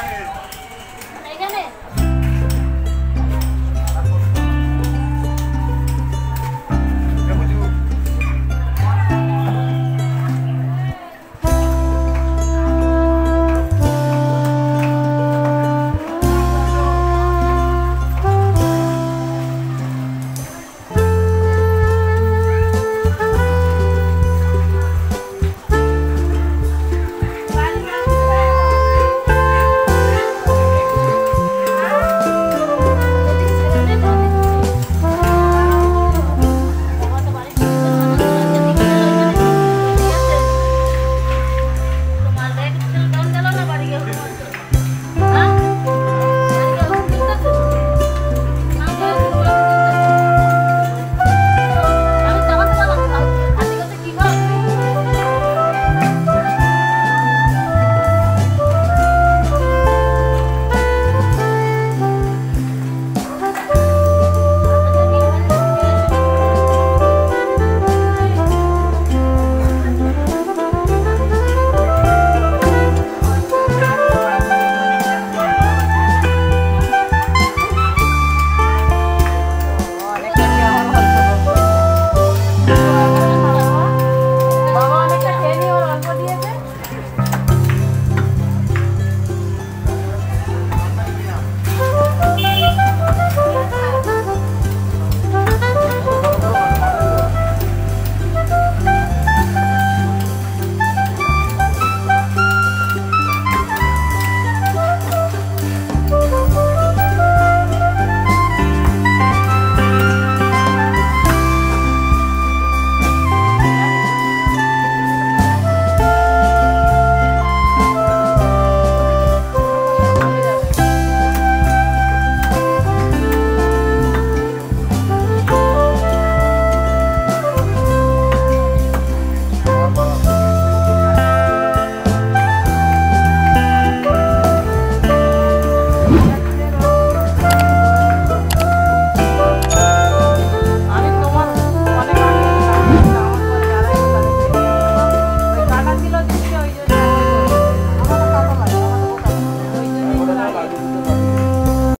That is